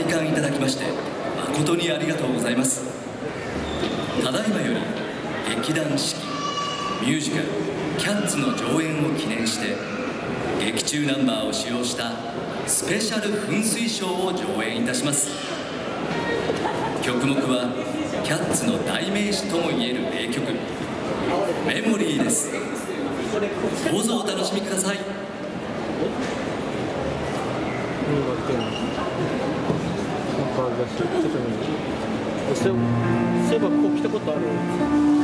来館いただきまして誠にありがとうございます。ただいまより劇団四季ミュージカル「キャッツ」の上演を記念して劇中ナンバーを使用したスペシャル噴水ショーを上演いたします。曲目はキャッツの代名詞ともいえる名曲「メモリー」です。どうぞお楽しみください。感じだしちょっとねそういえばこう来たことある。